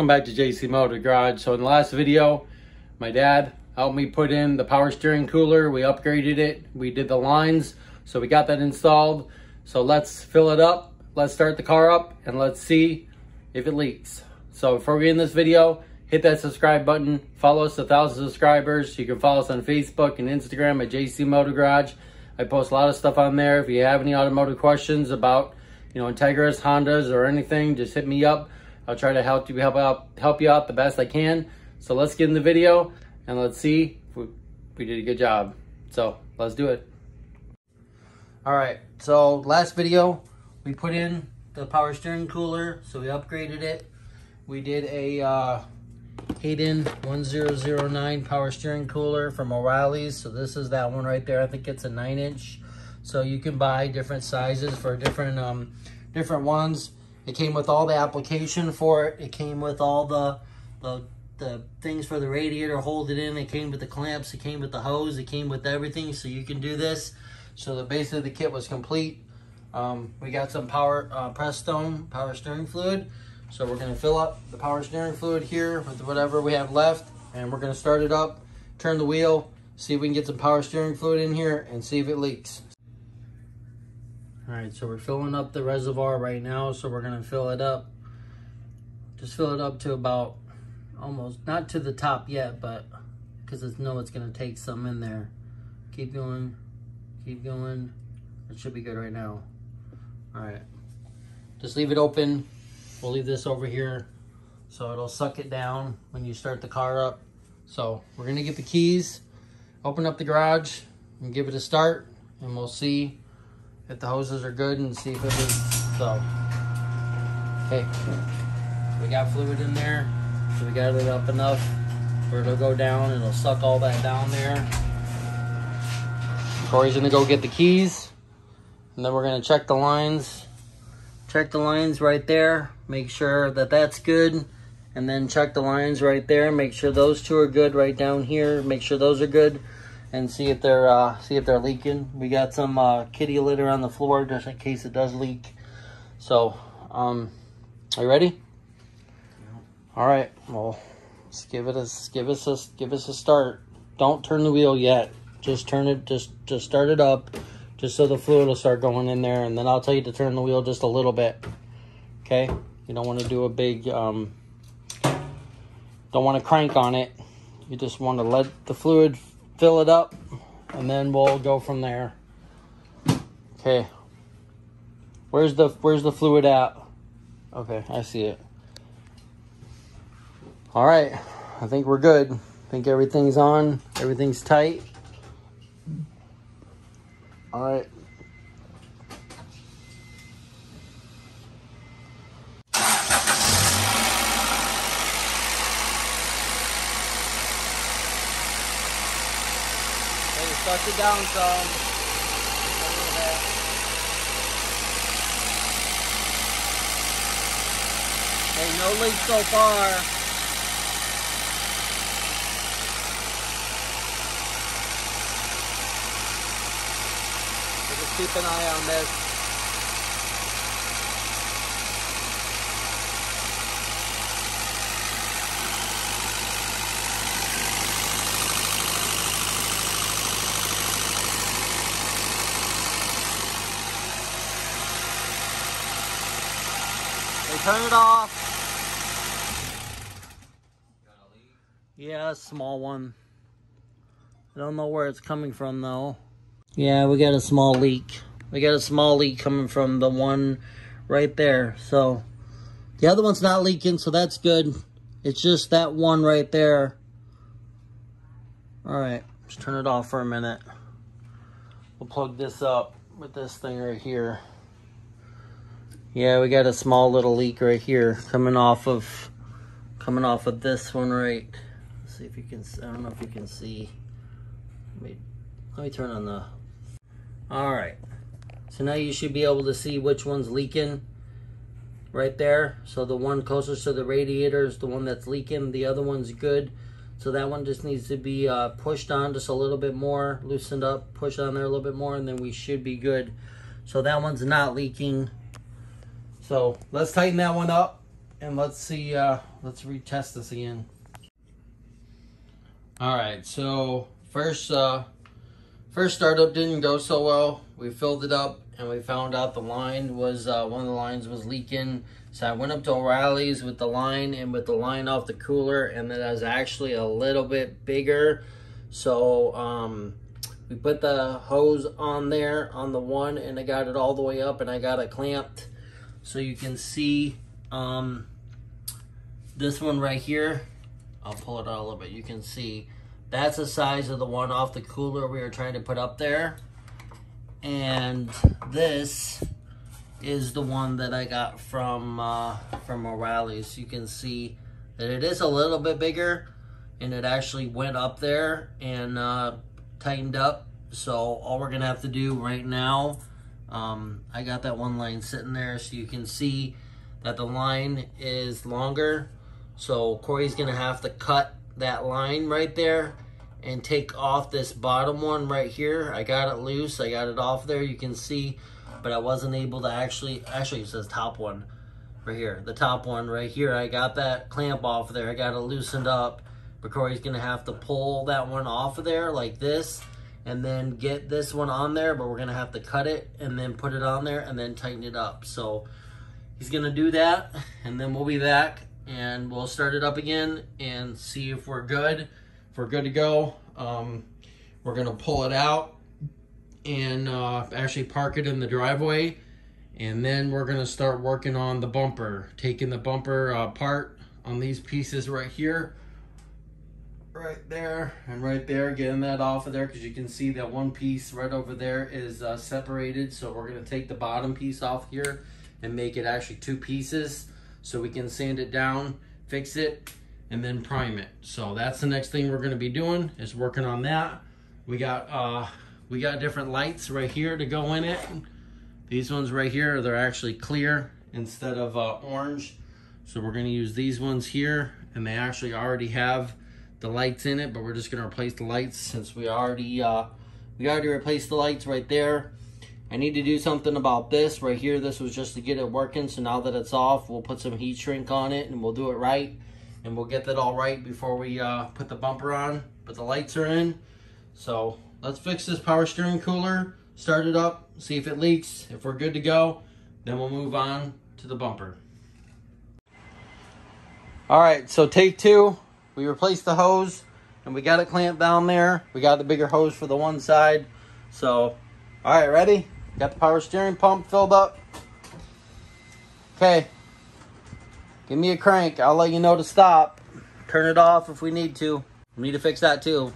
Welcome back to JC Motive Garage. So in the last video, my dad helped me put in the power steering cooler. We upgraded it. We did the lines. So we got that installed. So let's fill it up. Let's start the car up and let's see if it leaks. So before we end this video, hit that subscribe button. Follow us to 1,000 subscribers. You can follow us on Facebook and Instagram at JC Motive Garage. I post a lot of stuff on there. If you have any automotive questions about, you know, Integras, Hondas, or anything, just hit me up. I'll try to help you help out help you out the best I can. So let's get in the video and let's see if we, we did a good job. So let's do it. All right, so last video we put in the power steering cooler, so we upgraded it. We did a uh, Hayden 1009 power steering cooler from O'Reilly's. So this is that one right there. I think it's a nine inch. So you can buy different sizes for different um, different ones. It came with all the application for it. It came with all the, the, the things for the radiator, hold it in. It came with the clamps. It came with the hose. It came with everything. So you can do this. So the base of the kit was complete. Um, we got some power uh, Prestone power steering fluid. So we're going to fill up the power steering fluid here with whatever we have left. And we're going to start it up, turn the wheel, see if we can get some power steering fluid in here and see if it leaks. All right, so we're filling up the reservoir right now. So we're gonna fill it up. Just fill it up to about almost, not to the top yet, but because I know it's gonna take some in there. Keep going, keep going. It should be good right now. All right, just leave it open. We'll leave this over here so it'll suck it down when you start the car up. So we're gonna get the keys, open up the garage and give it a start and we'll see if the hoses are good and see if it is so. Okay, we got fluid in there, so we got it up enough where it'll go down it'll suck all that down there. Corey's gonna go get the keys and then we're gonna check the lines. Check the lines right there, make sure that that's good and then check the lines right there, make sure those two are good right down here, make sure those are good and see if they're uh, see if they're leaking. We got some uh, kitty litter on the floor just in case it does leak. So, um, are you ready? All right. Well, let's give it a give us a give us a start. Don't turn the wheel yet. Just turn it. Just just start it up, just so the fluid will start going in there, and then I'll tell you to turn the wheel just a little bit. Okay. You don't want to do a big. Um, don't want to crank on it. You just want to let the fluid fill it up, and then we'll go from there. Okay. Where's the where's the fluid at? Okay, I see it. All right, I think we're good. I think everything's on, everything's tight. All right. Suck it down some. Hey, no leak so far. So just keep an eye on this. Turn it off. Yeah, a small one. I don't know where it's coming from though. Yeah, we got a small leak. We got a small leak coming from the one right there. So the other one's not leaking, so that's good. It's just that one right there. All right, let's turn it off for a minute. We'll plug this up with this thing right here. Yeah, we got a small little leak right here coming off of coming off of this one right. Let's see if you can I don't know if you can see. Let me, let me turn on the All right. So now you should be able to see which one's leaking right there. So the one closest to the radiator is the one that's leaking. The other one's good. So that one just needs to be uh, pushed on just a little bit more, loosened up, push on there a little bit more, and then we should be good. So that one's not leaking. So let's tighten that one up and let's see, uh, let's retest this again. All right, so first, uh, first startup didn't go so well. We filled it up and we found out the line was, uh, one of the lines was leaking. So I went up to O'Reilly's with the line and with the line off the cooler and that was actually a little bit bigger. So, um, we put the hose on there on the one and I got it all the way up and I got it clamped so you can see um, this one right here. I'll pull it out a little bit. You can see that's the size of the one off the cooler we were trying to put up there. And this is the one that I got from uh, from O'Reilly's. You can see that it is a little bit bigger and it actually went up there and uh, tightened up. So all we're gonna have to do right now, um, I got that one line sitting there so you can see that the line is longer. So Corey's gonna have to cut that line right there and take off this bottom one right here. I got it loose, I got it off there, you can see, but I wasn't able to actually, actually it says top one right here, the top one right here. I got that clamp off there, I got it loosened up but Corey's gonna have to pull that one off of there like this and then get this one on there, but we're gonna have to cut it and then put it on there and then tighten it up. So he's gonna do that and then we'll be back and we'll start it up again and see if we're good. If we're good to go, um, we're gonna pull it out and uh, actually park it in the driveway. And then we're gonna start working on the bumper, taking the bumper uh, apart on these pieces right here right there and right there getting that off of there because you can see that one piece right over there is uh, separated. So we're going to take the bottom piece off here and make it actually two pieces so we can sand it down fix it and then prime it. So that's the next thing we're going to be doing is working on that. We got uh we got different lights right here to go in it. These ones right here they're actually clear instead of uh, orange. So we're going to use these ones here and they actually already have the lights in it, but we're just gonna replace the lights since we already uh, we already replaced the lights right there. I need to do something about this right here. This was just to get it working. So now that it's off, we'll put some heat shrink on it and we'll do it right. And we'll get that all right before we uh, put the bumper on. But the lights are in. So let's fix this power steering cooler, start it up, see if it leaks. If we're good to go, then we'll move on to the bumper. All right, so take two. We replaced the hose and we got it clamped down there. We got the bigger hose for the one side. So, all right, ready? Got the power steering pump filled up. Okay. Give me a crank. I'll let you know to stop. Turn it off if we need to. We need to fix that too.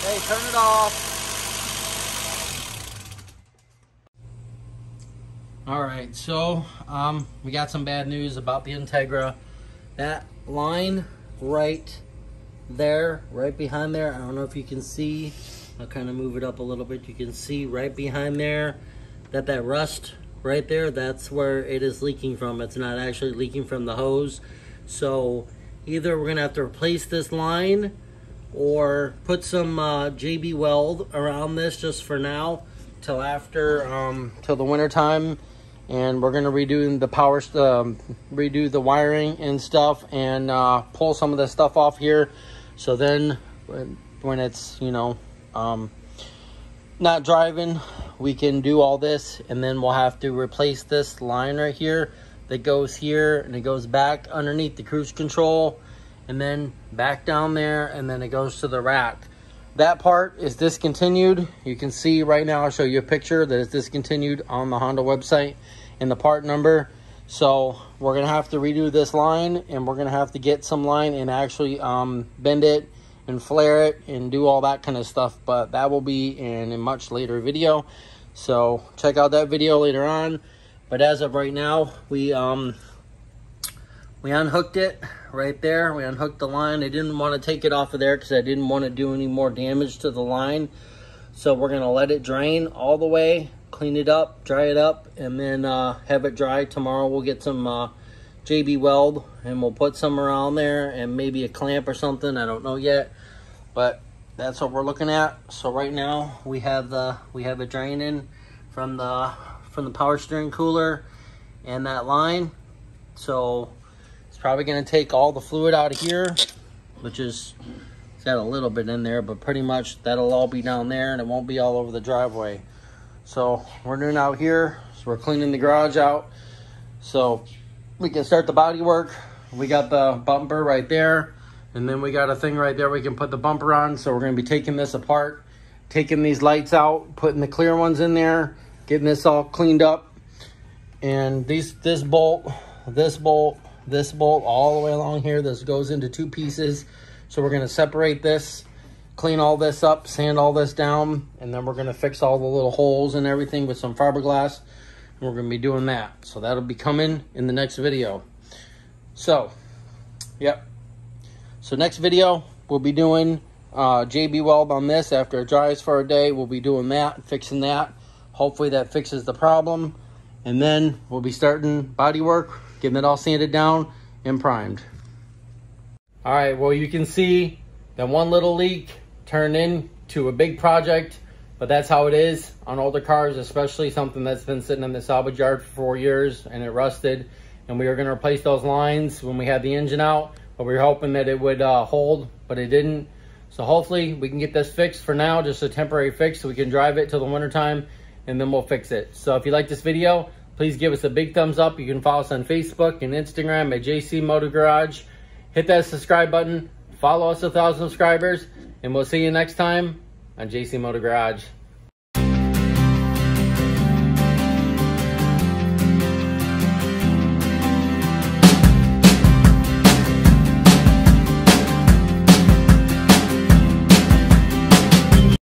Okay, turn it off. All right, so um, we got some bad news about the Integra. That line right there, right behind there, I don't know if you can see, I'll kind of move it up a little bit. You can see right behind there that that rust right there, that's where it is leaking from. It's not actually leaking from the hose. So either we're gonna have to replace this line or put some uh, JB Weld around this just for now till after um, till the winter time. And we're gonna redo the power um, redo the wiring and stuff and uh, pull some of the stuff off here. So then when, it's you know um, not driving we can do all this. And then we'll have to replace this line right here that goes here and it goes back underneath the cruise control and then back down there, and then it goes to the rack. That part is discontinued. You can see right now, I'll show you a picture that is discontinued on the Honda website and the part number. So we're gonna have to redo this line and we're gonna have to get some line and actually um, bend it and flare it and do all that kind of stuff. But that will be in a much later video. So check out that video later on. But as of right now, we um, we unhooked it right there. We unhooked the line. I didn't want to take it off of there because I didn't want to do any more damage to the line. So we're going to let it drain all the way, clean it up, dry it up, and then uh, have it dry. Tomorrow we'll get some uh, JB Weld and we'll put some around there and maybe a clamp or something. I don't know yet, but that's what we're looking at. So right now we have the we have it draining from the from the power steering cooler and that line. So it's probably going to take all the fluid out of here, which is, it's got a little bit in there, but pretty much that'll all be down there and it won't be all over the driveway. So we're doing out here, so we're cleaning the garage out. So we can start the body work. We got the bumper right there. And then we got a thing right there we can put the bumper on. So we're going to be taking this apart, taking these lights out, putting the clear ones in there, getting this all cleaned up. And these this bolt, this bolt, this bolt all the way along here. This goes into two pieces. So we're gonna separate this, clean all this up, sand all this down, and then we're gonna fix all the little holes and everything with some fiberglass. And we're gonna be doing that. So that'll be coming in the next video. So, yep. So next video, we'll be doing uh, JB Weld on this after it dries for a day. We'll be doing that, fixing that. Hopefully that fixes the problem. And then we'll be starting body work getting it all sanded down and primed. All right, well, you can see that one little leak turned into a big project, but that's how it is on older cars, especially something that's been sitting in the salvage yard for four years and it rusted. And we were gonna replace those lines when we had the engine out, but we were hoping that it would uh, hold, but it didn't. So hopefully we can get this fixed for now, just a temporary fix so we can drive it till the wintertime and then we'll fix it. So if you like this video, Please give us a big thumbs up. You can follow us on Facebook and Instagram at JC Motive Garage. Hit that subscribe button. Follow us a thousand subscribers. And we'll see you next time on JC Motive Garage.